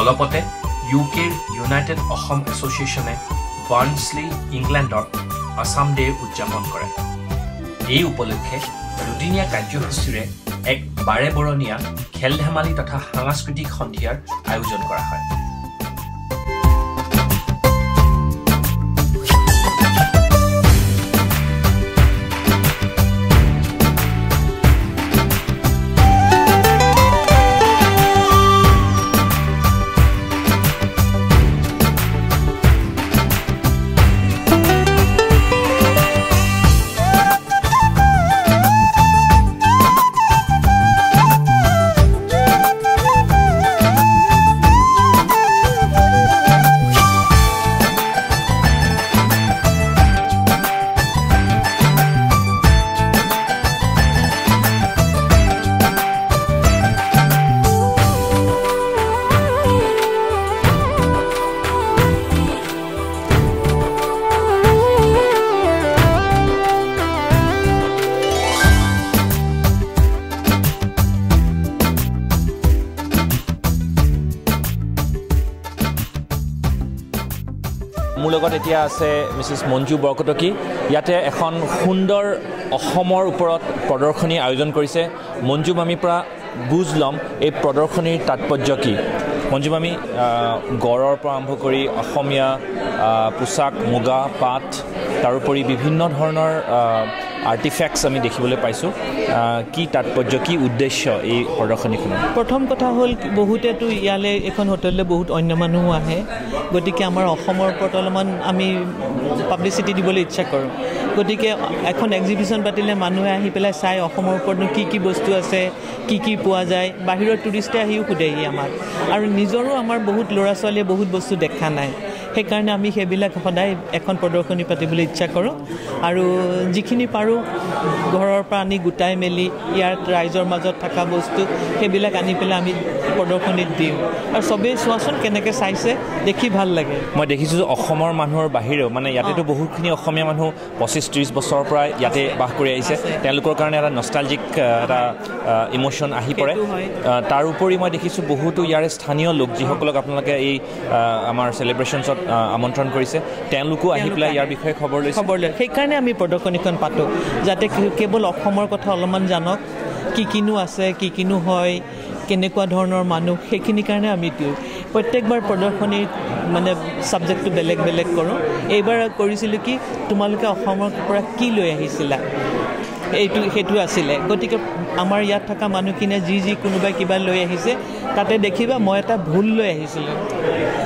অলপতে ইউ কেৰ ইউনাইটেড অসম এছ'চিয়েশ্যনে বাৰ্ণছলি ইংলেণ্ডৰ আছাম ডে উদযাপন কৰে। এই উপলক্ষে দুদিনীয়া কাৰ্যসূচীৰে এক বাৰে বৰণীয়া খেল ধেমালি তথা সাংস্কৃতিক সন্ধিয়াৰ আয়োজন কৰা হয়। মোৰ লগত এতিয়া আছে মিছেছ মঞ্জু বৰকটকী। ইয়াতে এখন সুন্দৰ অসমৰ ওপৰত প্ৰদৰ্শনী আয়োজন কৰিছে। মঞ্জু মামীৰ পৰা বুজ ল'ম এই প্ৰদৰ্শনীৰ তাৎপৰ্য কি? মঞ্জু মামী গড়ৰ পৰা আৰম্ভ কৰি অসমীয়া পোচাক মুগা পাট তাৰোপৰি বিভিন্ন ধৰণৰ আৰ্টিফেক্টছ আমি দেখিবলৈ পাইছোঁ। কি তাৎপৰ্য কি উদ্দেশ্য এই প্ৰদৰ্শনীখনৰ প্ৰথম কথা হ'ল বহুতেতো ইয়ালৈ এইখন হোটেললৈ বহুত অন্য মানুহো আহে। গতিকে আমাৰ অসমৰ ওপৰত অলপমান আমি পাব্লিচিটি দিবলৈ ইচ্ছা কৰোঁ। গতিকে এখন এক্সিবিশ্যন পাতিলে মানুহে আহি পেলাই চাই অসমৰ ওপৰতনো কি কি বস্তু আছে কি কি পোৱা যায়। বাহিৰৰ টুৰিষ্টে আহিও সোধেহি আমাক। আৰু নিজৰো আমাৰ বহুত ল'ৰা ছোৱালীয়ে বহুত বস্তু দেখা নাই। সেইকাৰণে আমি সেইবিলাক সদায় এখন প্ৰদৰ্শনী পাতিবলৈ ইচ্ছা কৰোঁ। আৰু যিখিনি পাৰোঁ ঘৰৰ পৰা আনি গোটাই মেলি ইয়াত ৰাইজৰ মাজত থকা বস্তু সেইবিলাক আনি পেলাই আমি প্ৰদৰ্শনীত দিওঁ। আৰু চবেই চোৱাচোন কেনেকৈ চাইছে দেখি ভাল লাগে। মই দেখিছোঁ যে অসমৰ মানুহৰ বাহিৰেও মানে ইয়াতেতো বহুতখিনি অসমীয়া মানুহ পঁচিছ ত্ৰিছ বছৰৰ পৰা ইয়াতে বাস কৰি আহিছে। তেওঁলোকৰ কাৰণে এটা নষ্টালজিক এটা ইম'শ্যন আহি পৰে। সেইটো হয়। আহ, তাৰ উপৰি মই দেখিছোঁ বহুতো ইয়াৰে স্থানীয় লোক যিসকলক আপোনালোকে এই আমাৰ চেলিব্ৰেশ্যনছত আমন্ত্ৰণ কৰিছে। তেওঁলোকো আহি পেলাই ইয়াৰ। বিষয়ে খবৰ লৈছে। খবৰ লয় সেইকাৰণে আমি প্ৰদৰ্শনীখন পাতোঁ যাতে কেৱল অসমৰ কথা অলপমান জানক কি কিনো আছে কি কিনো হয় কেনেকুৱা ধৰণৰ মানুহ সেইখিনিৰ কাৰণে আমি দিওঁ। প্ৰত্যেকবাৰ প্ৰদৰ্শনীৰ মানে ছাবজেক্টটো বেলেগ বেলেগ কৰোঁ। এইবাৰ কৰিছিলোঁ কি তোমালোকে অসমৰ পৰা কি লৈ আহিছিলা? এইটো সেইটো আছিলে। গতিকে আমাৰ ইয়াত থকা মানুহখিনিয়ে যি যি কোনোবাই কিবা লৈ আহিছে তাতে দেখিবা মই এটা ভুল লৈ আহিছিলোঁ।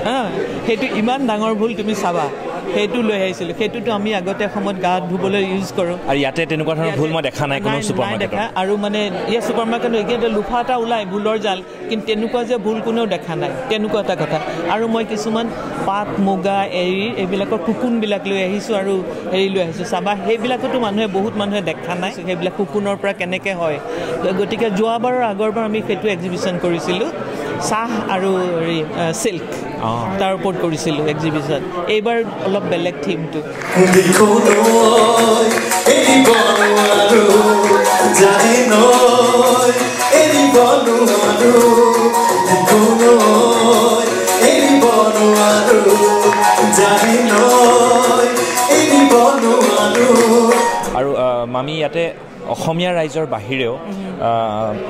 হা সেইটো ইমান ডাঙৰ ভুল তুমি চাবা। সেইটো লৈ আহিছিলোঁ। সেইটোতো আমি আগতে সময়ত গা ধুবলৈ ইউজ কৰোঁ। আৰু ইয়াতে তেনেকুৱা ধৰণৰ ভুল মই দেখা নাই কোনো নাই দেখা। আৰু মানে ইয়াত ছুপাৰ মাৰ্কেটত এতিয়া লোফা এটা ওলায় ভুলৰ জাল। কিন্তু তেনেকুৱা যে ভুল কোনেও দেখা নাই। তেনেকুৱা এটা কথা। আৰু মই কিছুমান পাট মুগা এৰী এইবিলাকৰ কুকুনবিলাক লৈ আহিছোঁ আৰু হেৰি লৈ আহিছোঁ। চাবা সেইবিলাকতো মানুহে বহুত মানুহে দেখা নাই। সেইবিলাক কুকুনৰ পৰা কেনেকৈ হয়? গতিকে যোৱাবাৰৰ আগৰবাৰ আমি সেইটো এক্সিবিশ্যন কৰিছিলোঁ। চাহ আৰু হেৰি চিল্ক। তাৰ ওপৰত কৰিছিলোঁ এক্সিবিশ্যন এইবাৰ অলপ বেলেগ থিমটো আৰু মামী ইয়াতে অসমীয়া ৰাইজৰ বাহিৰেও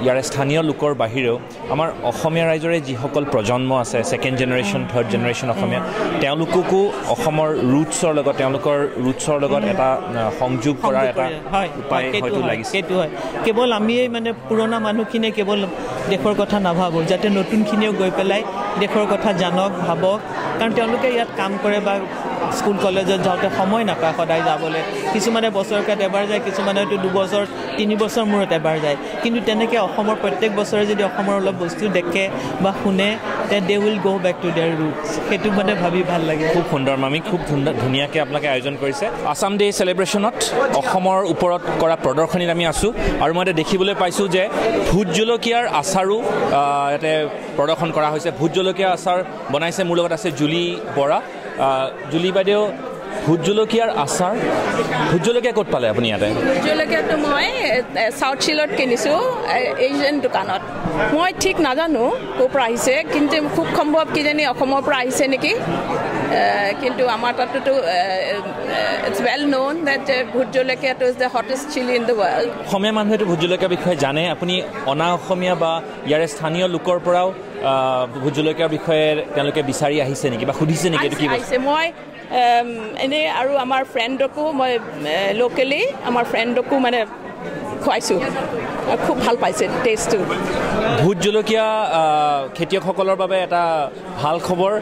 ইয়াৰে স্থানীয় লোকৰ বাহিৰেও আমাৰ অসমীয়া ৰাইজৰে যিসকল প্ৰজন্ম আছে second generation third generation Assamese তেওঁলোককো অসমৰ ৰুটছৰ লগত তেওঁলোকৰ ৰুটছৰ লগত এটা সংযোগ কৰাৰ এটা উপায় হয়তো হয়, লাগিছে। সেইটো হয়। কেৱল আমিয়েই মানে পুৰণা মানুহখিনিয়ে কেৱল দেশৰ কথা নাভাবোঁ যাতে নতুনখিনিয়েও গৈ পেলাই দেশৰ কথা জানক ভাবক কাৰণ তেওঁলোকে ইয়াত কাম কৰে বা স্কুল কলেজত যাওঁতে সময় নাপায় সদায় যাবলৈ। কিছুমানে বছৰেকত এবাৰ যায় কিছুমানে হয়তো দুবছৰ তিনি বছৰ মূৰত এবাৰ যায়। কিন্তু তেনেকৈ অসমৰ প্ৰত্যেক বছৰে যদি অসমৰ অলপ বস্তু দেখে বা শুনে তে they will go' back to their roots সেইটো মানে ভাবি ভাল লাগে। খুব সুন্দৰ মামী। খুব ধুন- ধুনীয়াকৈ আপোনালোকে আয়োজন কৰিছে। আছাম ডে চেলিব্ৰেশ্যনত অসমৰ ওপৰত কৰা প্ৰদৰ্শনীত আমি আছোঁ। আৰু মই এতিয়া দেখিবলৈ পাইছোঁ যে ভোট জলকীয়াৰ আচাৰো ইয়াতে প্ৰদৰ্শন কৰা হৈছে। ভোট জলকীয়া আচাৰ বনাইছে। মোৰ লগত আছে জুলি বৰা। জুলি বাইদেউ ভোট জলকীয়াৰ আচাৰ ভোট জলকীয়া ক'ত পালে আপুনি ইয়াতে? জলকীয়াটো মই চাউথ চিলত কিনিছোঁ এছিয়ান দোকানত। মই ঠিক নাজানো ক'ৰ পৰা আহিছে কিন্তু খুব সম্ভৱ কিজানি অসমৰ পৰা আহিছে নেকি। কিন্তু আমাৰ তাতোতো it's well known that vote জলকীয়াটো is the hottest chilli in the world Assamese মানুহেতো ভোট জলকীয়াৰ বিষয়ে জানে। আপুনি অনা অসমীয়া বা ইয়াৰে স্থানীয় লোকৰ পৰাও ভোট জলকীয়াৰ বিষয়ে তেওঁলোকে বিচাৰি আহিছে নেকি বা সুধিছে নেকি এইটো কি? আহিছে মই এনেই আৰু আমাৰ ফ্ৰেণ্ডকো মই লোকেলি আমাৰ ফ্ৰেণ্ডকো মানে খুৱাইছোঁ। খুব ভাল পাইছে টেষ্টটো ভোট জলকীয়া খেতিয়কসকলৰ বাবে এটা ভাল খবৰ।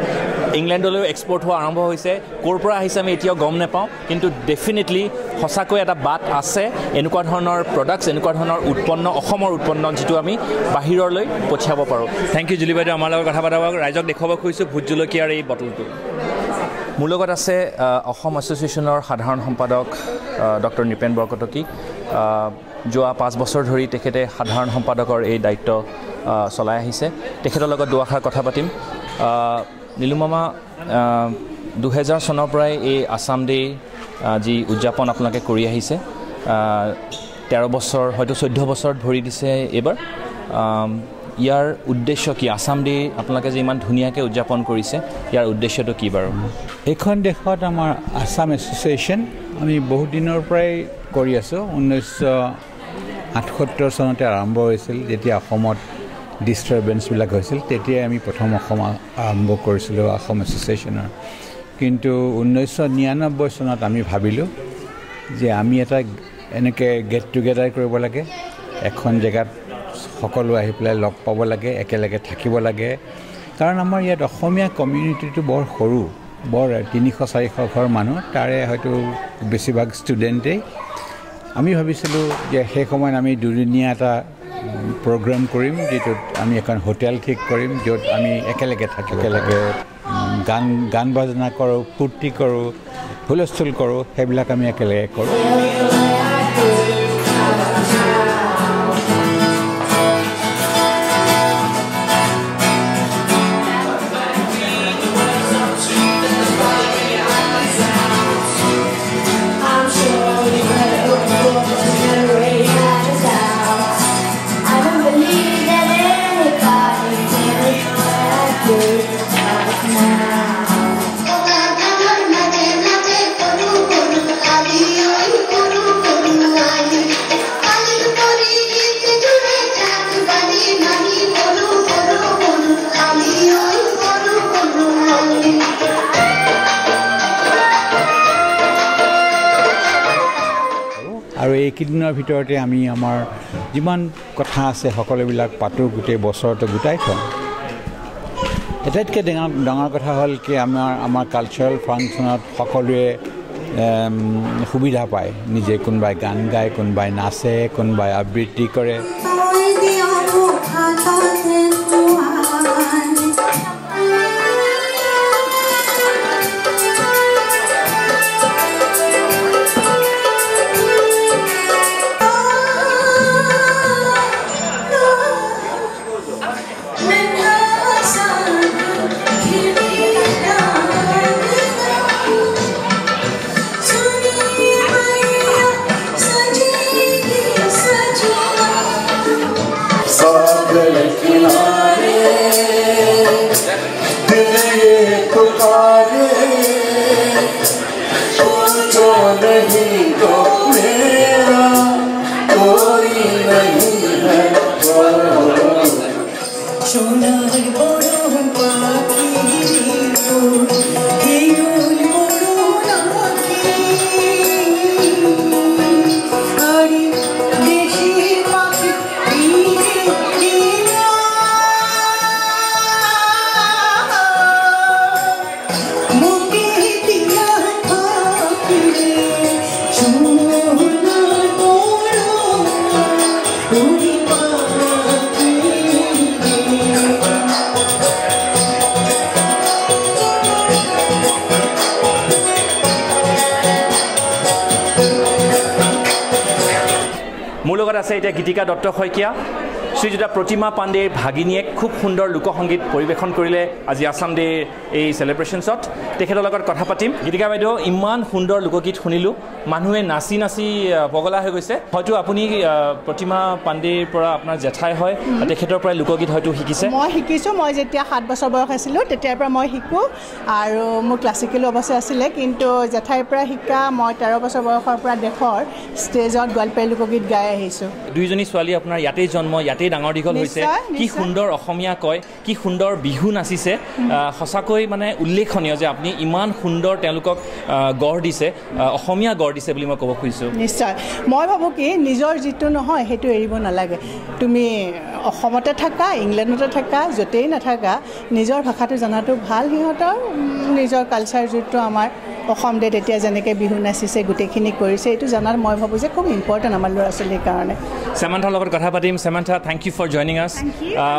ইংলেণ্ডলৈও এক্সপৰ্ট হোৱা আৰম্ভ হৈছে। ক'ৰ পৰা আহিছে আমি এতিয়াও গম নাপাওঁ কিন্তু ডেফিনেটলি সঁচাকৈ এটা বাট আছে। এনেকুৱা ধৰণৰ প্ৰডাক্টছ এনেকুৱা ধৰণৰ উৎপন্ন অসমৰ উৎপন্ন যিটো আমি বাহিৰলৈ পঠিয়াব পাৰোঁ। থেংক ইউ জুলি বাইদেউ। আমাৰ লগত কথা পতাব ৰাইজক দেখুৱাব খুজিছোঁ ভোট জলকীয়াৰ এই বটলটো। মোৰ লগত আছে অসম এছ'চিয়েশ্যনৰ সাধাৰণ সম্পাদক ডক্টৰ নৃপেন বৰকটকী। যোৱা পাঁচ বছৰ ধৰি তেখেতে সাধাৰণ সম্পাদকৰ এই দায়িত্ব চলাই আহিছে। তেখেতৰ লগত দুআষাৰ কথা পাতিম। নীলুমামা দুহেজাৰ চনৰ পৰাই এই আছাম ডে যি উদযাপন আপোনালোকে কৰি আহিছে আহ, তেৰ বছৰ হয়তো চৈধ্য বছৰত ভৰি দিছে এইবাৰ। ইয়াৰ উদ্দেশ্য কি? আছাম ডে আপোনালোকে যে ইমান ধুনীয়াকৈ উদযাপন কৰিছে ইয়াৰ উদ্দেশ্যটো কি বাৰু? এইখন দেশত আমাৰ আছাম এছ'চিয়েশ্যন আমি বহুত দিনৰ পৰাই কৰি আছোঁ। ঊনৈছশ আঠসত্তৰ চনতে আৰম্ভ হৈছিল যেতিয়া অসমত ডিষ্টাৰ্বেঞ্চবিলাক হৈছিল তেতিয়াই আমি প্ৰথম অসম আৰম্ভ কৰিছিলোঁ অসম এছ'চিয়েশ্যনৰ কিন্তু ঊনৈছশ নিৰান্নব্বৈ চনত আমি ভাবিলোঁ যে আমি এটা এনেকৈ গেট টুগেডাৰ কৰিব লাগে এখন জেগাত সকলো আহি পেলাই লগ পাব লাগে একেলগে থাকিব লাগে। কাৰণ আমাৰ ইয়াত অসমীয়া কমিউনিটিটো বৰ সৰু বৰ তিনিশ চাৰিশ ঘৰ মানুহ তাৰে হয়তো বেছিভাগ ষ্টুডেণ্টেই আমি ভাবিছিলোঁ যে সেই সময়ত আমি দুদিনীয়া এটা প্ৰগ্ৰেম কৰিম যিটোত আমি এখন হোটেল ঠিক কৰিম য'ত আমি একেলগে থাকিম একেলগে গান গান বাজনা কৰোঁ ফূৰ্তি কৰোঁ হুলস্থুল কৰোঁ সেইবিলাক আমি একেলগে কৰোঁ। এইকেইদিনৰ ভিতৰতে আমি আমাৰ যিমান কথা আছে সকলোবিলাক পাতোঁ গোটেই বছৰটো গোটাই থওঁ। আটাইতকৈ ডাঙৰ ডাঙৰ কথা হ'ল কি আমাৰ আমাৰ কালচাৰেল ফাংচনত সকলোৱে সুবিধা পায়। নিজে কোনোবাই গান গায় কোনোবাই নাচে কোনোবাই আবৃত্তি কৰে। সোনার বড় পাখি আছে এতিয়া গীতিকা দত্ত শইকীয়া। শ্ৰীযুতা প্ৰতিমা পাণ্ডেৰ ভাগিনীয়েক খুব সুন্দৰ লোকসংগীত পৰিৱেশন কৰিলে আজি আছাম ডে এই চেলিব্ৰেশ্যনছত তেখেতৰ লগত কথা পাতিম। গীতিকা বাইদেউ ইমান সুন্দৰ লোকগীত শুনিলোঁ। মানুহে নাচি নাচি পগলা হৈ গৈছে। হয়তো আপুনি প্ৰতিমা পাণ্ডেৰ পৰা আপোনাৰ জেঠাই হয় তেখেতৰ পৰাই লোকগীত হয়তো শিকিছে। মই শিকিছোঁ মই যেতিয়া সাত বছৰ বয়স আছিলোঁ তেতিয়াৰ পৰা মই শিকোঁ আৰু মোৰ ক্লাছিকেলো অৱশ্যে আছিলে কিন্তু জেঠাইৰ পৰা শিকা মই তেৰ বছৰ বয়সৰ পৰা দেশৰ ষ্টেজত গোৱালপাৰী লোকগীত গাই আহিছোঁ। দুয়োজনী ছোৱালী আপোনাৰ ইয়াতেই জন্ম ইয়াতেই ডাঙৰ দীঘল হৈছে। কি। সুন্দৰ অসমীয়া কয় কি সুন্দৰ বিহু নাচিছে। সঁচাকৈ মানে উল্লেখনীয় যে আপুনি ইমান সুন্দৰ তেওঁলোকক গঢ় দিছে। অসমীয়া গঢ় দিছে বুলি মই ক'ব খুজিছোঁ। নিশ্চয়। মই ভাবোঁ কি নিজৰ যিটো নহয় সেইটো এৰিব নালাগে। তুমি অসমতে থাকা ইংলেণ্ডতে থাকা য'তেই নাথাকা নিজৰ ভাষাটো জনাটো ভাল সিহঁতৰ নিজৰ কালচাৰ যিটো আমাৰ। অসম দেত এতিয়া যেনেকৈ বিহু নাচিছে গোটেইখিনি কৰিছে এইটো জনাত মই ভাবোঁ যে খুব ইম্পৰ্টেণ্ট আমাৰ ল'ৰা ছোৱালীৰ কাৰণে। চেমান্থাৰ লগত কথা পাতিম। Samantha thank you for joining us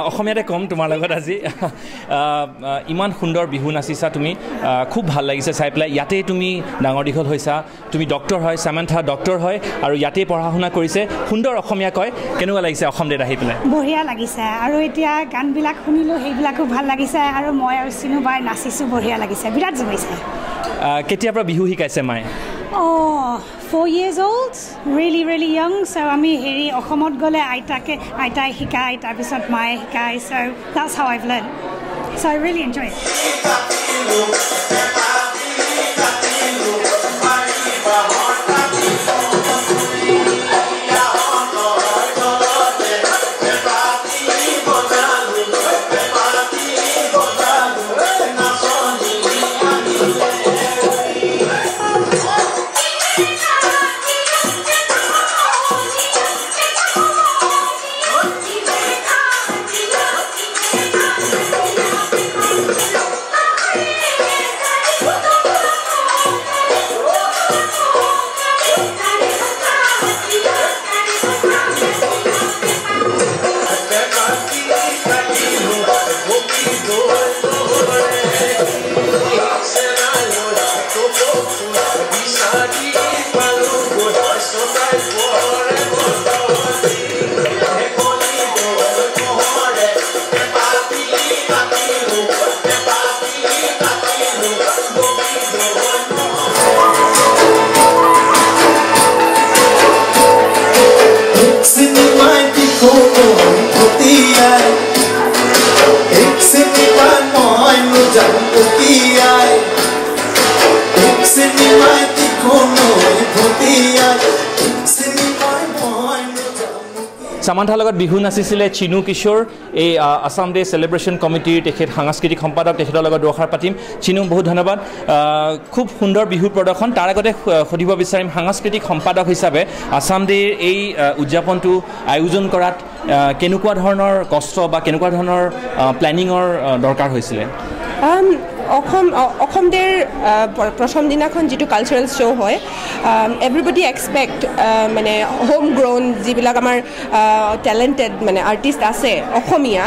অসমীয়াতে ক'ম তোমাৰ লগত আজি। আহ, আহ, ইমান সুন্দৰ বিহু নাচিছা তুমি। আহ, খুব ভাল লাগিছে চাই পেলাই। ইয়াতেই তুমি ডাঙৰ দীঘল হৈছা। তুমি ডক্টৰ হয় চেমান্থা ডক্টৰ হয় আৰু ইয়াতেই পঢ়া শুনা কৰিছে। সুন্দৰ অসমীয়া কয়। কেনেকুৱা লাগিছে অসম দেত আহি পেলাই? বঢ়িয়া লাগিছে। আৰু এতিয়া গানবিলাক শুনিলোঁ সেইবিলাকো ভাল লাগিছে। আৰু মই আৰু চিনুবাই নাচিছোঁ বঢ়িয়া লাগিছে। বিৰাট জমাইছে। আহ, কেতিয়াৰ পৰা বিহু শিকাইছে মায়ে four years old really really young so' আমি হেৰি অসমত গ'লে আইতাকে আইতাই শিকায় তাৰপিছত মায়ে শিকায় so' that's how I learn so' I really enjoy it Bihu নাচিছিলে Chinu Kishor. এই আছাম ডে চেলিব্ৰেশ্যন কমিটিৰ তেখেত সাংস্কৃতিক সম্পাদক তেখেতৰ লগত দুআষাৰ পাতিম। চিনু বহুত ধন্যবাদ। খুব সুন্দৰ বিহুৰ প্ৰদৰ্শন। তাৰ আগতে সুধিব বিচাৰিম সাংস্কৃতিক সম্পাদক হিচাপে আছাম ডেৰ এই উদযাপনটো আয়োজন কৰাত কেনেকুৱা ধৰণৰ কষ্ট বা কেনেকুৱা ধৰণৰ প্লেনিঙৰ দৰকাৰ হৈছিলে? অসম অ- অসম ডেৰ আহ, প্ৰ- প্ৰথম দিনাখন যিটো কালচাৰেল শ্ব' হয় এভৰিবডি এক্সপেক্ট মানে হোম গ্ৰ'ন যিবিলাক আমাৰ টেলেণ্টেড মানে আৰ্টিষ্ট আছে অসমীয়া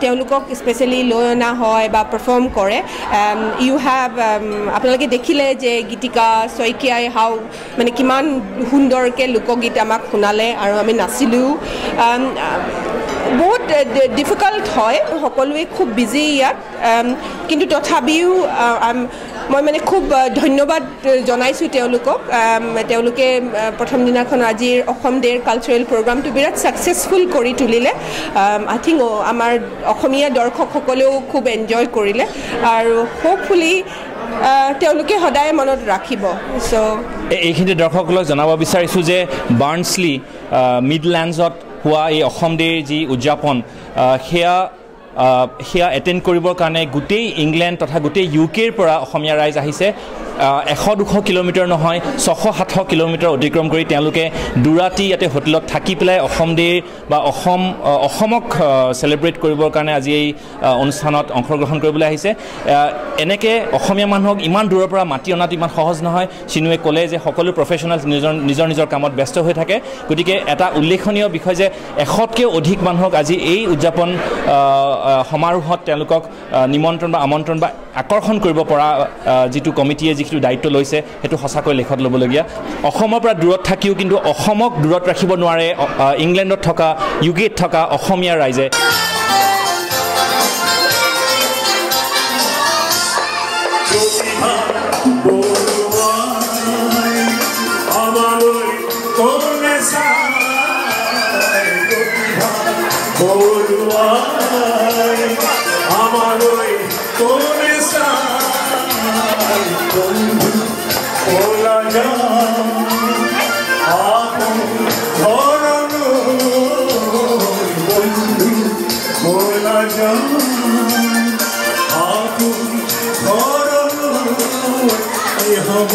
তেওঁলোকক স্পেচিয়েলি লৈ অনা হয় বা পাৰফৰ্ম কৰে। ইউ হেভ আপোনালোকে দেখিলে যে গীতিকা শইকীয়াই হাও মানে কিমান সুন্দৰকৈ লোকগীত আমাক শুনালে আৰু আমি আহ, বহুত ডিফিকাল্ট হয়। সকলোৱে খুব বিজি ইয়াত। কিন্তু তথাপিও মই মানে খুব ধন্যবাদ জনাইছোঁ তেওঁলোকক। তেওঁলোকে প্ৰথম দিনাখন আজিৰ অসম ডেৰ কালচাৰেল প্ৰগ্ৰামটো বিৰাট ছাকচেছফুল কৰি তুলিলে। আই থিংক আমাৰ অসমীয়া দৰ্শকসকলেও খুব এনজয় কৰিলে। আৰু হোপফুলি তেওঁলোকে সদায় মনত ৰাখিব। চ' এই- এইখিনিতে দৰ্শকসকলক জনাব বিচাৰিছোঁ যে বাৰ্ণছলি মিডলেণ্ডছত হোৱা এই অসম ডেৰ যি উদযাপন সেয়া সেয়া এটেণ্ড কৰিবৰ কাৰণে গোটেই ইংলেণ্ড তথা গোটেই ইউ কেৰ পৰা অসমীয়া ৰাইজ আহিছে। আহ, এশ দুশ কিলোমিটাৰ নহয় ছশ সাতশ কিলোমিটাৰ অতিক্ৰম কৰি তেওঁলোকে দুৰাতি ইয়াতে হোটেলত থাকি পেলাই অসম ডে বা অসম অসমক চেলিব্ৰেট কৰিবৰ কাৰণে আজি এই অনুষ্ঠানত অংশগ্ৰহণ কৰিবলৈ আহিছে। আহ, এনেকৈ অসমীয়া মানুহক ইমান দূৰৰ পৰা মাতি অনাটো ইমান সহজ নহয়। চিনুৱে ক'লে যে সকলো প্ৰফেচনেল নিজৰ নিজৰ নিজৰ কামত ব্যস্ত হৈ থাকে। গতিকে এটা উল্লেখনীয় বিষয় যে এশতকৈও অধিক মানুহক আজি এই উদযাপন সমাৰোহত তেওঁলোকক নিমন্ত্ৰণ বা আমন্ত্ৰণ বা আকৰ্ষণ কৰিব পৰা যিটো কমিটিয়ে যিটো দায়িত্ব লৈছে সেইটো সঁচাকৈ লেখত ল'বলগীয়া। অসমৰ পৰা দূৰত থাকিও কিন্তু অসমক দূৰত ৰাখিব নোৱাৰে ইংলেণ্ডত থকা ইউ কেত থকা অসমীয়া ৰাইজে। হ'ব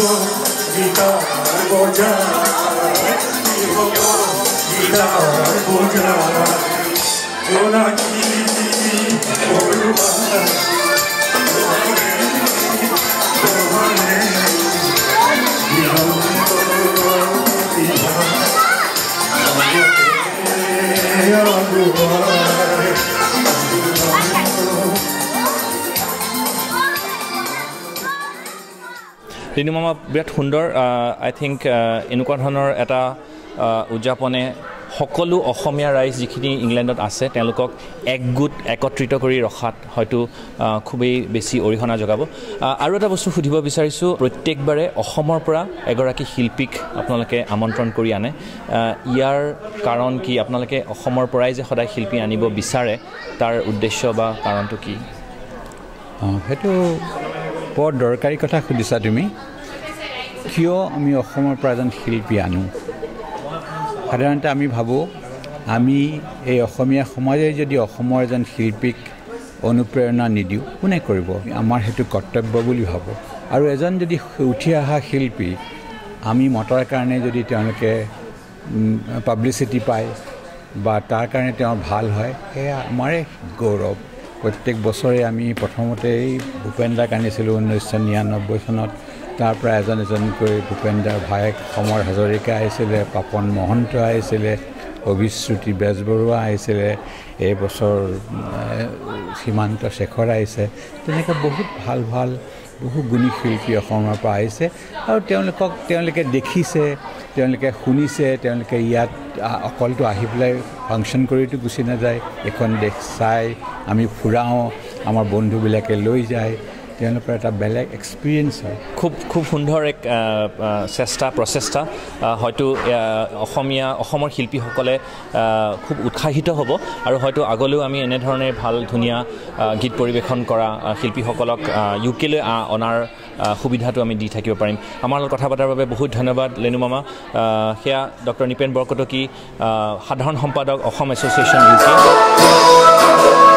গীতাৰ বজাৰ এই হ'ব গীতাৰ বজাৰ জোনাকী বৰুৱা ৰিণু মামা বিৰাট সুন্দৰ আই থিংক এনেকুৱা ধৰণৰ এটা উদযাপনে সকলো অসমীয়া ৰাইজ যিখিনি ইংলেণ্ডত আছে তেওঁলোকক একগোট একত্ৰিত কৰি ৰখাত হয়তো খুবেই বেছি অৰিহণা যোগাব। আৰু এটা বস্তু সুধিব বিচাৰিছোঁ প্ৰত্যেকবাৰে অসমৰ পৰা এগৰাকী শিল্পীক আপোনালোকে আমন্ত্ৰণ কৰি আনে। ইয়াৰ কাৰণ কি? আপোনালোকে অসমৰ পৰাই যে সদায় শিল্পী আনিব বিচাৰে তাৰ উদ্দেশ্য বা কাৰণটো কি? সেইটো বৰ দৰকাৰী কথা সুধিছা তুমি। কিয় আমি অসমৰ পৰা এজন শিল্পী আনো? সাধাৰণতে আমি ভাবোঁ আমি এই অসমীয়া সমাজে যদি অসমৰ এজন শিল্পীক অনুপ্ৰেৰণা নিদিওঁ কোনে কৰিব? আমাৰ সেইটো কৰ্তব্য বুলি ভাবোঁ। আৰু এজন যদি উঠি অহা শিল্পী আমি মতাৰ কাৰণে যদি তেওঁলোকে পাব্লিচিটি পায় বা তাৰ কাৰণে তেওঁৰ ভাল হয় সেয়া আমাৰে গৌৰৱ। প্ৰত্যেক বছৰে আমি প্ৰথমতেই ভূপেন দাক আনিছিলোঁ ঊনৈছশ নিৰান্নব্বৈ চনত। তাৰ পৰা এজন এজনকৈ ভূপেন দাৰ ভায়েক সমৰ হাজৰিকা আহিছিলে পাপন মহন্ত আহিছিলে অভিশ্ৰুতি বেজবৰুৱা আহিছিলে এইবছৰ সীমান্ত শেখৰ আহিছে। তেনেকৈ বহুত ভাল ভাল বহু গুণী শিল্পী অসমৰ পৰা আহিছে আৰু তেওঁলোকক তেওঁলোকে দেখিছে তেওঁলোকে শুনিছে তেওঁলোকে ইয়াত অকলটো আহি পেলাই ফাংচন কৰিতো গুচি নাযায় এখন দেশ চাই আমি ফুৰাওঁ আমাৰ বন্ধুবিলাকে লৈ যায়। তেওঁলোকৰ এটা বেলেগ এক্সপিৰিয়েঞ্চ হয়। খুব খুব সুন্দৰ এক চেষ্টা প্ৰচেষ্টা। হয়তো অসমীয়া অসমৰ শিল্পীসকলে খুব উৎসাহিত হ'ব আৰু হয়তো আগলৈও আমি এনেধৰণে ভাল ধুনীয়া গীত পৰিৱেশন কৰা শিল্পীসকলক ইউ কেলৈ অনাৰ সুবিধাটো আমি দি থাকিব পাৰিম। আমাৰ লগত কথা পতাৰ বাবে বহুত ধন্যবাদ লেনু মামা। আহ, সেয়া ডক্টৰ নিপেন বৰকটকী সাধাৰণ সম্পাদক অসম এছ'চিয়েশ্যন ইউ কে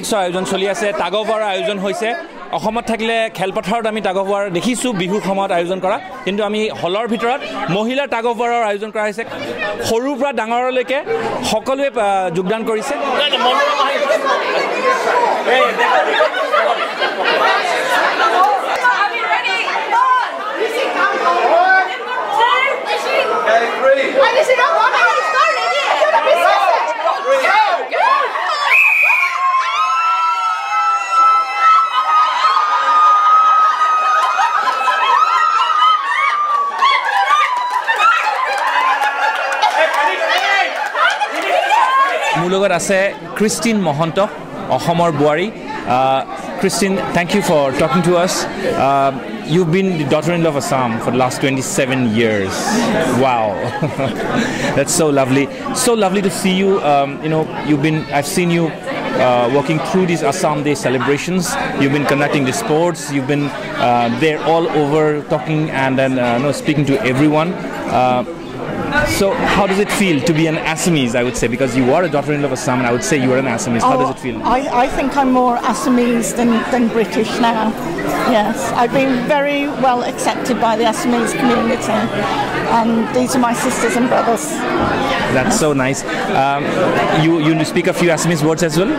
আছাম অলিম্পিকছৰ আয়োজন চলি আছে টাগ আয়োজন হৈছে। অসমত থাকিলে খেলপথাৰত আমি টাগ ৱাৰ দেখিছোঁ বিহু সময়ত আয়োজন কৰা। কিন্তু আমি হলৰ ভিতৰত মহিলাৰ টাগ ৱাৰৰ আয়োজন কৰা হৈছে। সৰুৰ পৰা ডাঙৰলৈকে সকলোৱে যোগদান কৰিছে। লগত আছে ক্ৰিষ্টিন মহন্ত অসমৰ বোৱাৰী Uh, Christine, thank you for talking to us. Uh, you've been the daughter-in-law of Assam for the last 27 years. Wow, that's so lovely. So lovely to see you. Um, you know, you've been. I've seen you uh, working through these Assam Day celebrations. You've been conducting the sports. You've been uh, there all over, talking and then uh, you know, speaking to everyone. Uh, so, how does it feel to be an Assamese? I would say because you are a daughter-in-law of Assam, and I would say you are an Assamese. How does it feel? Oh, I, I think I'm more Assamese than, than British now. Yes, I've been very well accepted by the Assamese community, and these are my sisters and brothers. That's so nice. Um, you you speak a few Assamese words as well.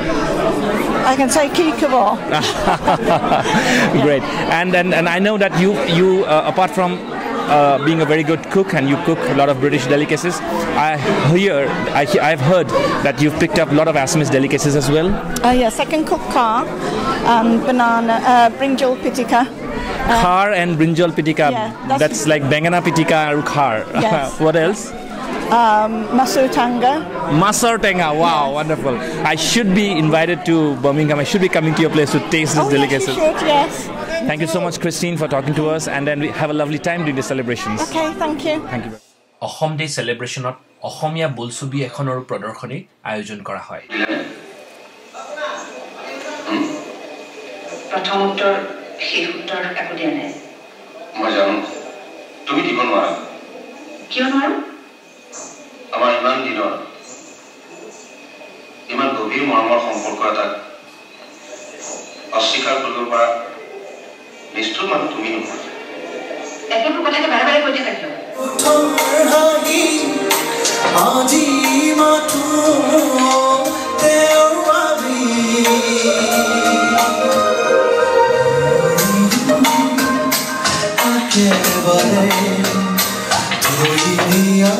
I can say Kikavo. Great. And, and and I know that you you uh, apart from uh, being a very good cook and you cook a lot of British delicacies. I hear I I've heard that you've picked up a lot of Assamese delicacies as well. Uh, yes, I can cook car, um, banana, uh, brinjal pitika. khar and brinjal pitika. yeah, that's- that's, like bangana pitika and khar. Yes. what else? Um, masur tanga. Wow, wonderful. I should be invited to Birmingham. I should be coming to your place to taste this Oh, yes, you should, yes. Thank you so much, Christine, for talking to us, and then we have a lovely time during the celebrations. Okay, thank you. Thank you. Assam day চেলিব্ৰেশ্যনত Assamese বোলছবি এখনৰো প্ৰদৰ্শনীৰ আয়োজন কৰা হয় প্ৰথম উত্তৰ শেষ উত্তৰ একো দিয়া নাই মই জানো তুমি দিব নোৱাৰা কিয় নোৱাৰো আমাৰ ইমান দিনৰ ইমান গভীৰ মৰমৰ সম্পৰ্ক এটাক অস্বীকাৰ কৰিব পৰা নিষ্ঠুৰ মানুহ তুমি নোপোৱা একেবোৰ কথাকে বাৰে বাৰে কৈ থাকা। কিয় আজি মাথো তেওঁৰ বাবে একেবাৰে ধৰি দিয়া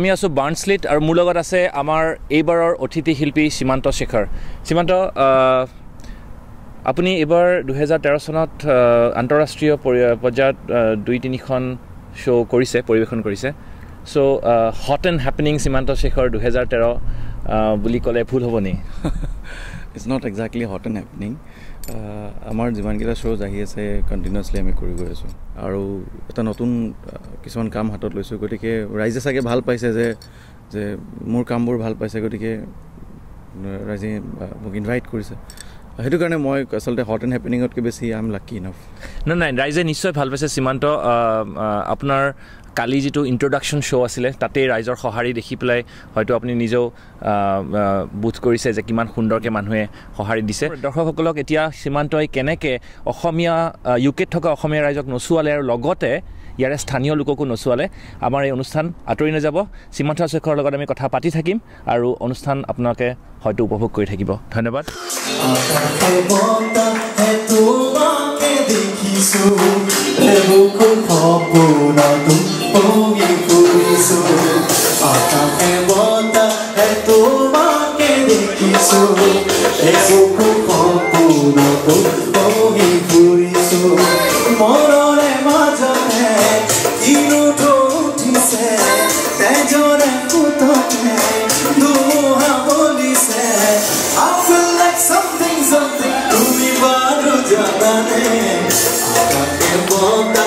আমি আছোঁ বাৰ্ণশ্লিট আৰু মোৰ লগত আছে আমাৰ এইবাৰৰ অতিথি শিল্পী সীমান্ত শেখৰ। সীমান্ত আপুনি এইবাৰ দুহেজাৰ তেৰ চনত আন্তঃৰাষ্ট্ৰীয় পৰি- পৰ্যায়ত দুই তিনিখন শ্ব' কৰিছে পৰিৱেশন কৰিছে। চ' হট এণ্ড হেপেনিং সীমান্ত শেখৰ দুহেজাৰ তেৰ বুলি ক'লে ভুল হ'ব নি? It's not exactly hot and happening আমাৰ যিমানকেইটা শ্ব'জ আহি আছে কণ্টিনিউৱাছলি আমি কৰি গৈ আছোঁ। আৰু এটা নতুন কিছুমান কাম হাতত লৈছোঁ গতিকে ৰাইজে চাগে ভাল পাইছে যে যে মোৰ কামবোৰ ভাল পাইছে গতিকে ৰাইজে মোক ইনভাইট কৰিছে। সেইটো কাৰণে মই আচলতে হট এণ্ড হেপেনিঙতকৈ বেছি আই এম লাকি ইনফ নাই নাই ৰাইজে নিশ্চয় ভাল পাইছে সীমান্ত আপোনাৰ কালি যিটো ইণ্ট্ৰডাকশ্যন শ্ব' আছিলে তাতেই ৰাইজৰ সঁহাৰি দেখি পেলাই হয়তো আপুনি নিজেও বোধ কৰিছে যে কিমান সুন্দৰকৈ মানুহে সঁহাৰি দিছে। দৰ্শকসকলক এতিয়া সীমান্তই কেনেকৈ অসমীয়া ইউ কেত থকা অসমীয়া ৰাইজক নচুৱালে আৰু লগতে ইয়াৰে স্থানীয় লোককো নচুৱালে আমাৰ এই অনুষ্ঠান আঁতৰি নাযাব। সীমান্ত শেখৰৰ লগত আমি কথা পাতি থাকিম আৰু অনুষ্ঠান আপোনালোকে হয়তো উপভোগ কৰি থাকিব। ধন্যবাদ। Something, something তুমি বাৰু জানানে আকাশে বতাহে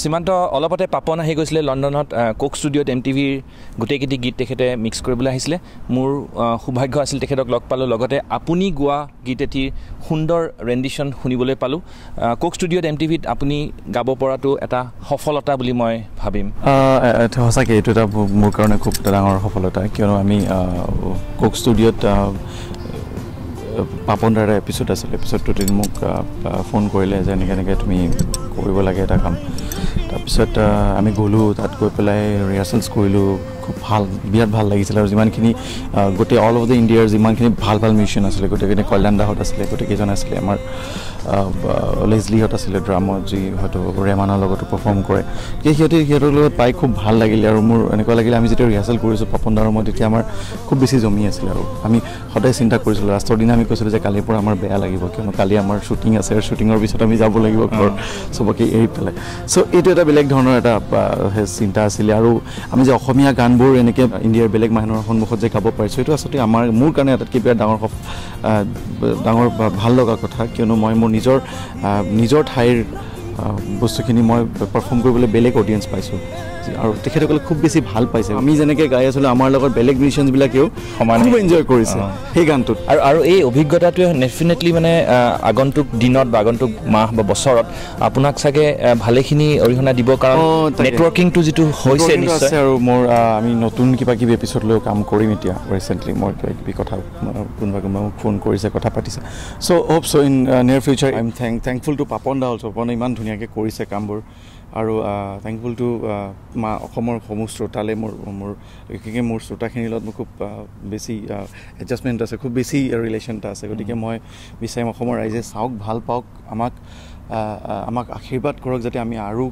সীমান্ত অলপতে পাপন আহি গৈছিলে লণ্ডনত কোক ষ্টুডিঅ'ত এম টি ভিৰ গোটেইকেইটি গীত তেখেতে মিক্স কৰিবলৈ আহিছিলে। মোৰ সৌভাগ্য আছিল তেখেতক লগ পালোঁ। লগতে আপুনি গোৱা গীত এটিৰ সুন্দৰ ৰেণ্ডিশ্যন শুনিবলৈ পালোঁ। কোক ষ্টুডিঅ'ত এম টি ভিত আপুনি গাব পৰাটো এটা সফলতা বুলি মই ভাবিম। সঁচাকৈ এইটো এটা মোৰ- কাৰণে খুব এটা ডাঙৰ সফলতা। কিয়নো আমি কোক ষ্টুডিঅ'ত পাপন দাদাৰ এপিছ'ড আছিলে। এদিন মোক ফোন কৰিলে যে এনেকৈ এনেকৈ তুমি কৰিব লাগে এটা কাম। তাৰপিছত আমি গ'লোঁ তাত গৈ পেলাই ৰিহাৰ্চেলছ কৰিলোঁ খুব ভাল বিৰাট ভাল লাগিছিলে আৰু যিমানখিনি গোটেই অল অফ দ্য ইণ্ডিয়াৰ যিমানখিনি ভাল ভাল মিউজিচিয়ান আছিলে গোটেইখিনি কল্যাণ দাহঁত আছিলে গোটেইকেইজন আছিলে আমাৰ। লেজলিহঁত আছিলে ড্ৰামত যি হয়তো ৰেমানৰ লগতো পাৰফৰ্ম কৰে। গতিকে সিহঁতে সিহঁতৰ লগত পাই খুব ভাল লাগিলে আৰু মোৰ এনেকুৱা লাগিলে আমি যেতিয়া ৰিহাৰ্চেল কৰিছোঁ পাপন দাৰ মই তেতিয়া আমাৰ খুব বেছি জমি আছিলে আৰু। আমি সদায় চিন্তা কৰিছিলোঁ লাষ্টৰ দিনা আমি কৈছিলোঁ যে কালিৰ পৰা আমাৰ বেয়া লাগিব কিয়নো কালি আমাৰ শ্বুটিং আছে আৰু শ্বুটিঙৰ পিছত আমি যাব লাগিব ঘৰত চবকে এৰি পেলাই। চ' এইটো এটা বেলেগ ধৰণৰ এটা চিন্তা আছিলে। আৰু আমি যে অসমীয়া গানবোৰ এনেকৈ ইণ্ডিয়াৰ বেলেগ মানুহৰ সন্মুখত যে গাব পাৰিছোঁ এইটো আচলতে আমাৰ মোৰ কাৰণে আটাইতকৈ বিৰাট ডাঙৰ ডাঙৰ ভাল লগা কথা কিয়নো মই মোৰ নিজৰ নিজৰ ঠাইৰ বস্তুখিনি মই পাৰফৰ্ম কৰিবলৈ বেলেগ অডিয়েঞ্চ পাইছোঁ। আৰু তেখেতসকলে খুব বেছি ভাল পাইছে। আমি যেনেকৈ গাই আছিলোঁ আমাৰ লগত বেলেগ মিউজিচিয়ানছবিলাকেও খুব এনজয় কৰিছে সেই গানটোত। আৰু আৰু এই অভিজ্ঞতাটোৱে ডেফিনেটলি মানে আগন্তুক দিনত বা আগন্তুক মাহ বা বছৰত আপোনাক চাগে ভালেখিনি অৰিহণা দিব কাৰণ। নেটৱৰ্কিংটো যিটো হৈছে আছে নিশ্চয়। আৰু মোৰ আমি নতুন কিবা কিবি এপিছড লৈ কাম কৰিম এতিয়া ৰিচেণ্টলি মই কিবা কিবি কথা কোনোবা কোনোবা মোক ফোন কৰিছে কথা পাতিছে। So' hope so' in near future I am thank thankful to Papon da also পাপনে ইমান ধুনীয়াকৈ কৰিছে কামবোৰ। আৰু থেংকফুল টু মা অসমৰ সমূহ শ্ৰোতালৈ মোৰ মোৰ বিশেষকৈ মোৰ শ্ৰোতাখিনিৰ লগত মোৰ খুব বেছি এডজাষ্টমেণ্ট আছে খুব বেছি ৰিলেশ্যন এটা আছে। গতিকে মই বিচাৰিম অসমৰ ৰাইজে চাওক ভাল পাওক আমাক আমাক আশীৰ্বাদ কৰক যাতে আমি আৰু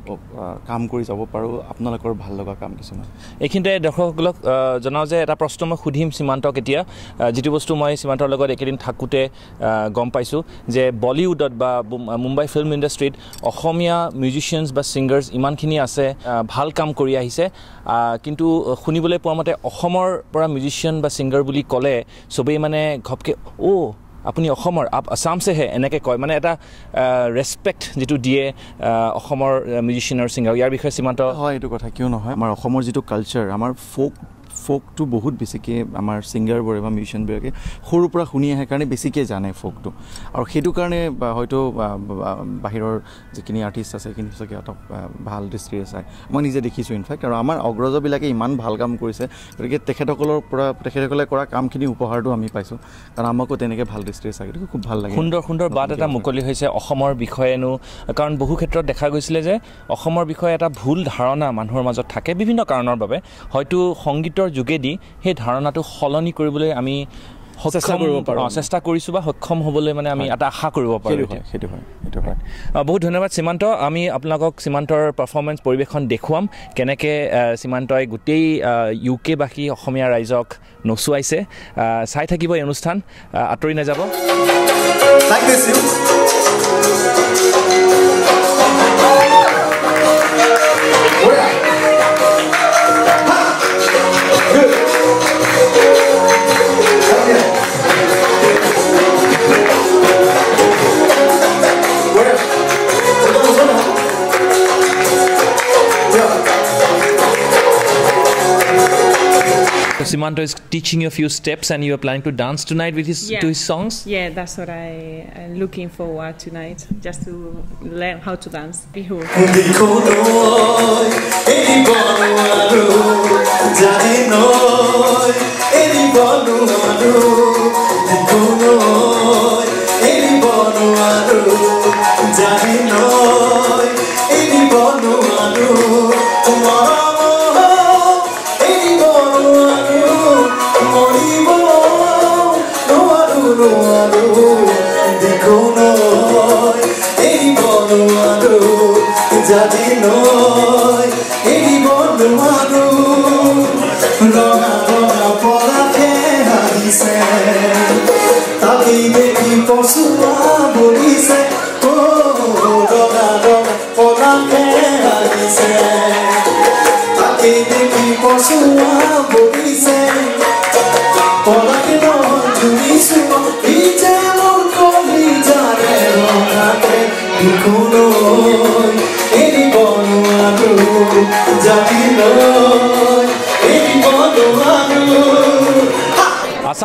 কাম কৰি যাব পাৰোঁ। আপোনালোকৰ ভাল লগা কাম কিছুমান। এইখিনিতে দৰ্শকসকলক জনাওঁ যে এটা প্ৰশ্ন মই সুধিম সীমান্তক এতিয়া। যিটো বস্তু মই সীমান্তৰ লগত একেদিন থাকোঁতে গম পাইছোঁ যে বলিউডত বা মুম্বাই ফিল্ম ইণ্ডাষ্ট্ৰীত অসমীয়া মিউজিচিয়ানছ বা ছিংগাৰ্ছ ইমানখিনি আছে ভাল কাম কৰি আহিছে। আহ, কিন্তু শুনিবলৈ পোৱা মতে অসমৰ পৰা মিউজিচিয়ান বা ছিংগাৰ বুলি ক'লে চবেই মানে ঘপকৈ অ' আপুনি অসমৰ আপ আছামছেহে এনেকৈ কয় মানে এটা ৰেচপেক্ট যিটো দিয়ে অসমৰ মিউজিচিয়ান আৰু ছিংগাৰ ইয়াৰ বিষয়ে সীমান্ত হয় এইটো কথা কিয় নহয়? আমাৰ অসমৰ যিটো কালচাৰ আমাৰ ফ'ক ফ'কটো বহুত বেছিকৈ আমাৰ ছিংগাৰবোৰে বা মিউজিচিয়ানবিলাকে সৰুৰ পৰা শুনি আহে কাৰণে বেছিকৈ জানে ফ'কটো। আৰু সেইটো কাৰণে হয়তো বাহিৰৰ যিখিনি আৰ্টিষ্ট আছে সেইখিনি চাগে সিহঁতক ভাল দৃষ্টিৰে চায় মই নিজে দেখিছোঁ ইনফেক্ট আৰু আমাৰ অগ্ৰজবিলাকে ইমান ভাল কাম কৰিছে গতিকে তেখেতসকলৰ পৰা তেখেতসকলে কৰা কামখিনি উপহাৰটো আমি পাইছোঁ। কাৰণ আমাকো তেনেকৈ ভাল দৃষ্টিৰে চায় গতিকে খুব ভাল লাগে। সুন্দৰ সুন্দৰ বাট এটা মুকলি হৈছে অসমৰ বিষয়েনো। কাৰণ বহু ক্ষেত্ৰত দেখা গৈছিলে যে অসমৰ বিষয়ে এটা ভুল ধাৰণা মানুহৰ মাজত থাকে বিভিন্ন কাৰণৰ বাবে। হয়তো সংগীতৰ যোগেদি সেই ধাৰণাটো সলনি কৰিবলৈ আমি চেষ্টা কৰিব পাৰোঁ। চেষ্টা কৰিছোঁ বা সক্ষম হ'বলৈ মানে আমি এটা আশা কৰিব পাৰোঁ সেইটো। হয় সেইটো হয় বহুত ধন্যবাদ সীমান্ত। আমি আপোনালোকক সীমান্তৰ পাৰফৰ্মেঞ্চ পৰিৱেশন দেখুৱাম। কেনেকৈ সীমান্তই গোটেই ইউ কেবাসী অসমীয়া ৰাইজক নচুৱাইছে। চাই থাকিব এই অনুষ্ঠান। আঁতৰি নাযাব। This, you. Simanto is teaching you a few steps, and you are planning to dance tonight with his Yeah. to his songs. Yeah, that's what I am looking forward tonight, just to learn how to dance. Bihu.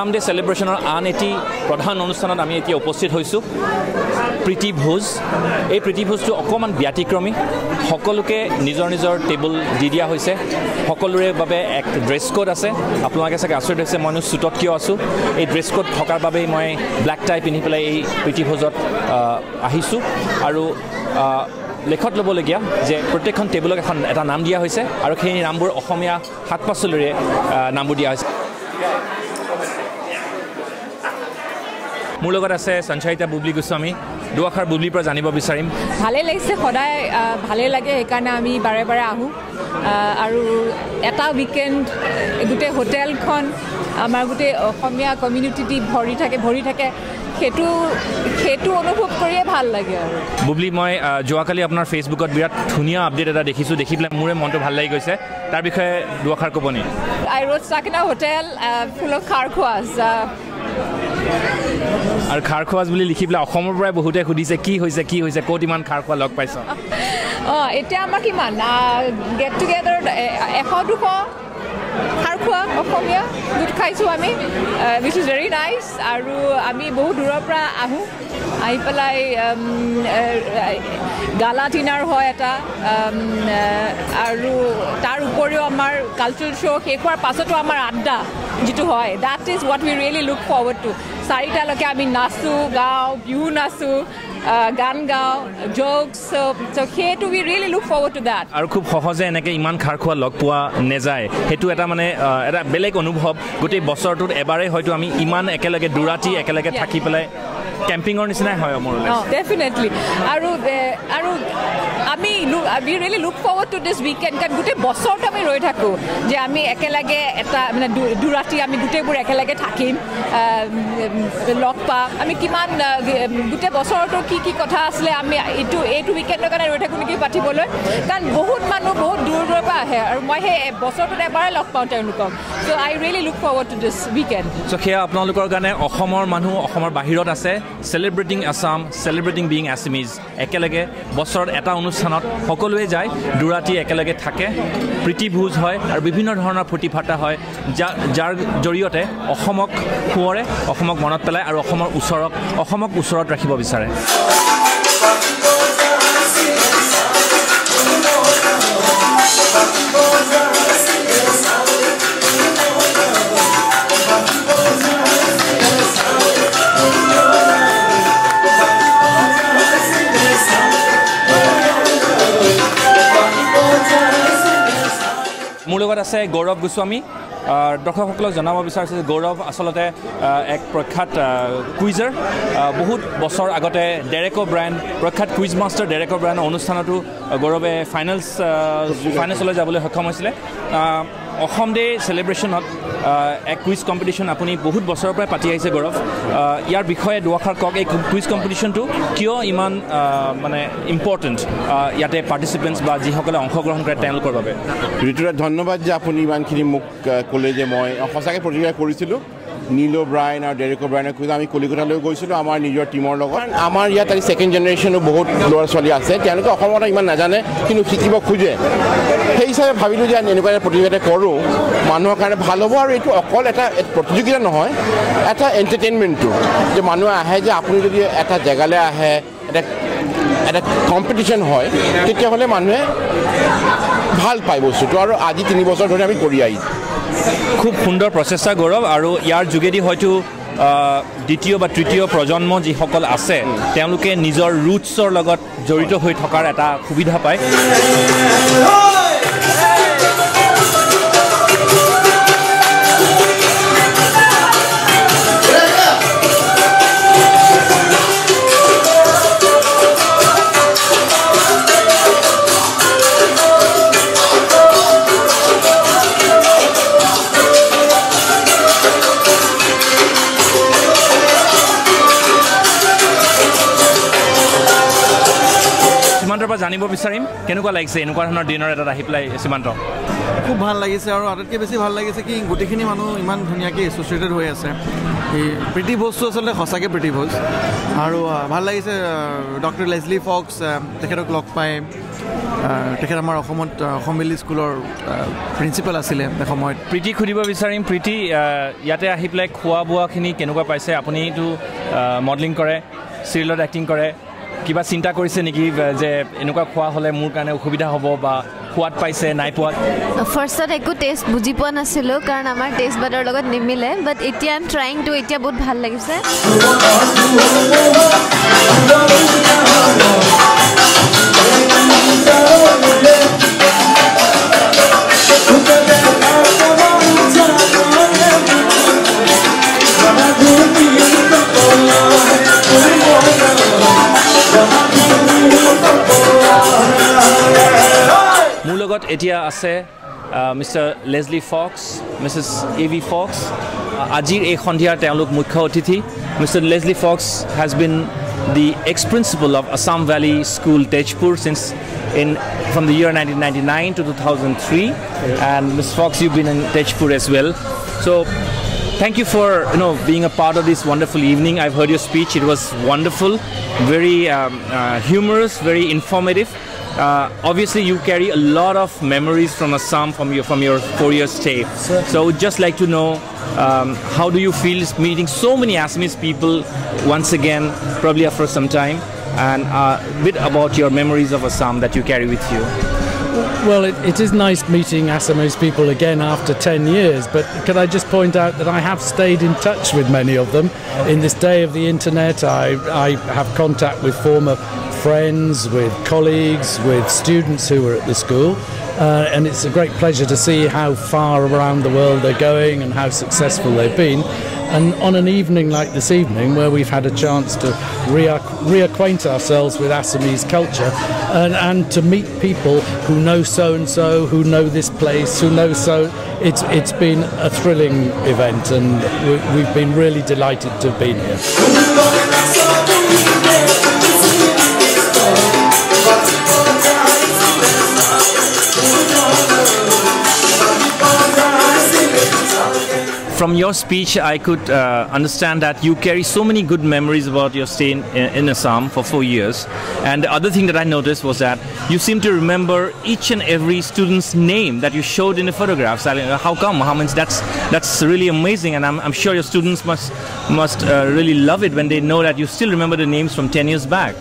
Assam day চেলিব্ৰেশ্যনৰ আন এটি প্ৰধান অনুষ্ঠানত আমি এতিয়া উপস্থিত হৈছোঁ। প্ৰীতি ভোজ। এই প্ৰীতি ভোজটো অকণমান ব্যতিক্ৰমী। সকলোকে নিজৰ নিজৰ টেবুল দি দিয়া হৈছে। সকলোৰে বাবে এক ড্ৰেছ কোড আছে। আপোনালোকে চাগে আচৰিত হৈছে মইনো চুটত কিয় আছোঁ? এই ড্ৰেছ কোড থকাৰ বাবেই মই ব্লেক টাই পিন্ধি পেলাই এই প্ৰীতি ভোজত আহ, আহিছোঁ। আৰু লেখত ল'বলগীয়া যে প্ৰত্যেকখন টেবুলক এখন এটা নাম দিয়া হৈছে। আৰু সেই নামবোৰ অসমীয়া শাক পাচলিৰে নামবোৰ দিয়া হৈছে। মোৰ লগত আছে সঞ্চাৰিতা বুবলি গোস্বামী। দুআষাৰ বুবলিৰ পৰা জানিব বিচাৰিম। ভালেই লাগিছে সদায় ভালেই লাগে সেইকাৰণে আমি বাৰে বাৰে আহোঁ। আৰু এটা উইকেণ্ড গোটেই হোটেলখন আমাৰ গোটেই অসমীয়া কমিউনিটি দি ভৰি থাকে ভৰি থাকে। সেইটো সেইটো অনুভৱ কৰিয়ে ভাল লাগে আৰু। বুবলি মই যোৱাকালি আপোনাৰ ফেচবুকত বিৰাট ধুনীয়া আপডেট এটা দেখিছোঁ দেখি পেলাই মোৰে মনটো ভাল লাগি গৈছে। তাৰ বিষয়ে দুআষাৰ ক'ব নি আই ৰোড চাকিনা হোটেল ফুল অফ খাৰ খোৱাজ আৰু খাৰ খোৱাজ বুলি লিখি পেলাই অসমৰ পৰাই বহুতে সুধিছে কি হৈছে কি হৈছে ক'ত ইমান খাৰ খোৱা লগ পাইছ? অঁ এতিয়া আমাৰ কিমান গেট টুগেডাৰত এশ দুশ খাৰ খোৱা অসমীয়া গোট খাইছোঁ আমি উইচ ইজ ভেৰি নাইচ আৰু আমি বহুত দূৰৰ পৰা আহোঁ আহি পেলাই গালা ডিনাৰ হয় এটা আৰু তাৰ উপৰিও আমাৰ কালচাৰেল শ্ব' শেষ হোৱাৰ পাছতো আমাৰ আড্ডা যিটো হয় that is what we really look forward to চাৰিটালৈকে আমি নাচোঁ গাওঁ বিহু নাচোঁ গান গাওঁ জ'কছ চ' সেইটো we really look forward to that আৰু খুব সহজে এনেকৈ ইমান খাৰ খোৱা লগ পোৱা নেযায়। সেইটো এটা মানে এটা বেলেগ অনুভৱ। গোটেই বছৰটোত এবাৰেই হয়তো আমি ইমান একেলগে দুৰাতি একেলগে থাকি পেলাই কেম্পিঙৰ নিচিনাই হয় মোৰ ডেফিনেটলি আৰু আৰু আমি we really look forward to this weekend কাৰণ গোটেই বছৰটো আমি ৰৈ থাকোঁ যে আমি একেলগে এটা মানে দুৰাতি আমি গোটেইবোৰ একেলগে থাকিম। লগ আমি কিমান গোটেই বছৰটো কি কি কথা আছিলে আমি এইটো এইটো উইকেণ্ডৰ কাৰণে ৰৈ থাকোঁ নেকি পাতিবলৈ। কাৰণ বহুত মানুহ বহুত দূৰ দূৰৰ পৰা আহে আৰু মই সেই বছৰটোত এবাৰে লগ পাওঁ তেওঁলোকক। So' I really look forward to this weekend so' সেয়া আপোনালোকৰ কাৰণে অসমৰ মানুহ অসমৰ বাহিৰত আছে। Celebrating Assam celebrating being Assamese একেলগে বছৰত এটা অনুষ্ঠানত সকলোৱে যায় দুৰাতি একেলগে থাকে প্ৰীতিভোজ হয় আৰু বিভিন্ন ধৰণৰ ফূৰ্তি ফাৰ্তা হয় যাৰ জৰিয়তে অসমক সোঁৱৰে অসমক মনত পেলায় আৰু অসমৰ ওচৰক অসমক ওচৰত ৰাখিব বিচাৰে। মোৰ লগত আছে গৌৰৱ গোস্বামী। দৰ্শকসকলক জনাব বিচাৰিছোঁ যে গৌৰৱ আচলতে এক প্ৰখ্যাত কুইজাৰ। বহুত বছৰ আগতে ডেৰেক' ব্ৰেণ্ড প্ৰখ্যাত কুইজ মাষ্টাৰ ডেৰেক' ব্ৰেণ্ড অনুষ্ঠানতো গৌৰৱে ফাইনেলছ ফাইনেলছলৈ যাবলৈ সক্ষম হৈছিলে। অসম ডে চেলিব্ৰেশ্যনত এক কুইজ কম্পিটিশ্যন আপুনি বহুত বছৰৰ পৰাই পাতি আহিছে গৌৰৱ। ইয়াৰ বিষয়ে দুআষাৰ কওক এই কুইজ কম্পিটিশ্যনটো কিয় ইমান মানে ইম্পৰ্টেণ্ট ইয়াতে পাৰ্টিচিপেণ্টছ বা যিসকলে অংশগ্ৰহণ কৰে তেওঁলোকৰ বাবে? ঋতুৰাজ ধন্যবাদ যে আপুনি ইমানখিনি মোক ক'লে যে মই সঁচাকৈ প্ৰতিক্ৰিয়া কৰিছিলোঁ। নীলো ব্ৰাইন আৰু ডেৰেক ব্ৰাইনক আমি কলিকতালৈ গৈছিলোঁ আমাৰ নিজৰ টীমৰ লগত। আমাৰ ইয়াত আজি ছেকেণ্ড জেনেৰেশ্যনো বহুত ল'ৰা ছোৱালী আছে তেওঁলোকে অসমৰ কথা ইমান নাজানে কিন্তু শিকিব খোজে। সেই হিচাপে ভাবিলোঁ যে এনেকুৱা এটা প্ৰতিযোগিতা কৰোঁ মানুহৰ কাৰণে ভাল হ'ব আৰু এইটো অকল এটা প্ৰতিযোগিতা নহয় এটা এণ্টাৰটেইনমেণ্টটো যে মানুহ আহে যে আপুনি যদি এটা জেগালৈ আহে এটা এটা কম্পিটিশ্যন হয় তেতিয়াহ'লে মানুহে ভাল পায় বস্তুটো। আৰু আজি তিনি বছৰ ধৰি আমি কৰি আহিছোঁ খুব সুন্দৰ প্ৰচেষ্টা গৌৰৱ আৰু ইয়াৰ যোগেদি হয়তো দ্বিতীয় বা তৃতীয় প্ৰজন্ম যিসকল আছে তেওঁলোকে নিজৰ ৰুটছৰ লগত জড়িত হৈ থকাৰ এটা সুবিধা পায়। জানিব বিচাৰিম। কেনেকুৱা লাগিছে? এনেকুৱা ধৰণৰ দিনৰ এটাত আহি পেলাই সীমান্ত? খুব ভাল লাগিছে আৰু আটাইতকৈ বেছি ভাল লাগিছে কি গোটেইখিনি মানুহ ইমান ধুনীয়াকৈ এছ'চিয়েটেড হৈ আছে। এই প্ৰীতি ভোজটো আচলতে সঁচাকৈ প্ৰীতি ভোজ আৰু ভাল লাগিছে ডক্টৰ লেজলি ফক্স তেখেতক লগ পাই। তেখেত আমাৰ অসমত অসম ভেলী স্কুলৰ প্ৰিন্সিপাল আছিলে এসময়ত প্ৰীতিক সুধিব বিচাৰিম। প্ৰীতি ইয়াতে আহি পেলাই খোৱা বোৱাখিনি কেনেকুৱা পাইছে? আপুনিতো মডেলিং কৰে চিৰিয়েলত এক্টিং কৰে। কিবা চিন্তা কৰিছে নেকি যে এনেকুৱা খোৱা হ'লে মোৰ কাৰণে অসুবিধা হ'ব বা সোৱাদ পাইছে নাই পোৱা? ফাৰ্ষ্টত একো টেষ্ট বুজি পোৱা নাছিলোঁ কাৰণ আমাৰ টেষ্ট বাডৰ লগত নিমিলে বাট এতিয়া আই এম ট্ৰাইং টু এতিয়া বহুত ভাল লাগিছে। মোৰ লগত এতিয়া আছে mister Leslie Fox Mrs A V Fox আজিৰ এই সন্ধিয়াৰ তেওঁলোক মুখ্য অতিথি mister Leslie Fox has been the ex-principal of Assam Valley School, Tejpur, since in from the year 1999 to 2003. And Ms. Fox, you've been in Tejpur as well. So thank you for you know being a part of this wonderful evening. I've heard your speech; it was wonderful, very um, uh, humorous, very informative. uh, obviously, you carry a lot of memories from Assam from your from your four-year stay. So, I would just like to know um, how do you feel meeting so many Assamese people once again, probably after some time, and uh, a bit about your memories of Assam that you carry with you. Well, it, it is nice meeting Assamese people again after 10 years, but could I just point out that I have stayed in touch with many of them. In this day of the internet, I, I have contact with former friends, with colleagues, with students who were at the school. Uh, and it's a great pleasure to see how far around the world they're going and how successful they've been. And on an evening like this evening, where we've had a chance to reacquaint ourselves with Assamese culture and, and to meet people who know so and so, who know this place, who know so, it's, it's been a thrilling event, and we, we've been really delighted to have been here. From your speech, I could uh, understand that you carry so many good memories about your stay in, in Assam for four years. And the other thing that I noticed was that you seem to remember each and every student's name that you showed in the photographs. I mean, how come? How that's that's really amazing, and I'm, I'm sure your students must must uh, really love it when they know that you still remember the names from ten years back.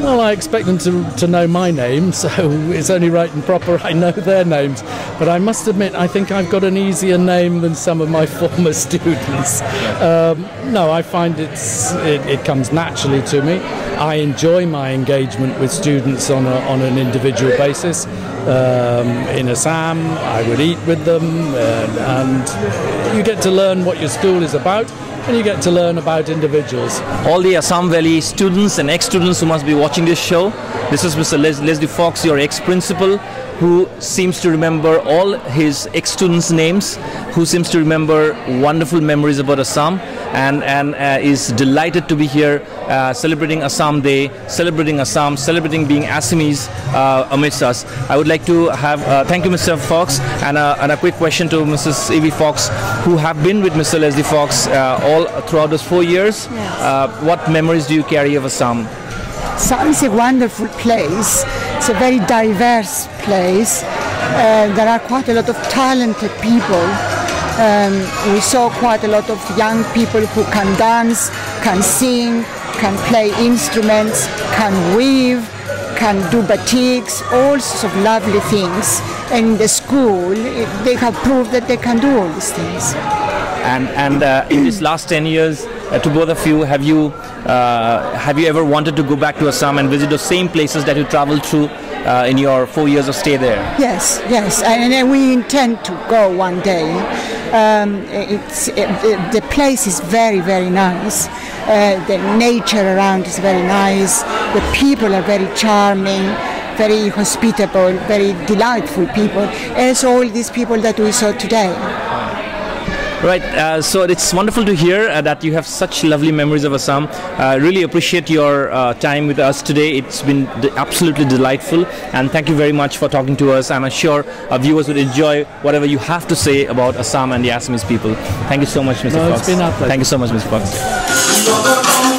Well, I expect them to, to know my name, so it's only right and proper I know their names. But I must admit, I think I've got an easier name than some of my former students. Um, no, I find it's, it, it comes naturally to me. I enjoy my engagement with students on, a, on an individual basis. Um, in Assam, I would eat with them, and, and you get to learn what your school is about and you get to learn about individuals. All the Assam Valley students and ex-students who must be watching this show, this is Mr. Les- Leslie Fox, your ex-principal, who seems to remember all his ex-students' names, who seems to remember wonderful memories about Assam, and and uh, is delighted to be here uh, celebrating Assam Day, celebrating Assam, celebrating being Assamese uh, amidst us. I would like to have uh, thank you, Mr. Fox, and a, and a quick question to Mrs. Evie Fox, who have been with Mr. Leslie Fox uh, all throughout those four years. Uh, what memories do you carry of Assam? Assam is a wonderful place. It's a very diverse place. Uh, there are quite a lot of talented people. Um, we saw quite a lot of young people who can dance, can sing, can play instruments, can weave, can do batiks, all sorts of lovely things. And in the school, they have proved that they can do all these things. And and uh, in these last ten years, to both of you, have you uh, have you ever wanted to go back to Assam and visit the same places that you traveled through uh, in your four years of stay there? Yes, yes, and, and we intend to go one day. Um, it's it, the, the place is very, very nice. Uh, the nature around is very nice. The people are very charming, very hospitable, very delightful people, as all these people that we saw today. Right, uh, so it's wonderful to hear uh, that you have such lovely memories of Assam. Uh, really appreciate your uh, time with us today. It's been d- absolutely delightful, and thank you very much for talking to us. I'm sure our viewers would enjoy whatever you have to say about Assam and the Assamese people. Thank you so much, Mr. No, Fox. it's been. Thank you so much, Mr. Fox.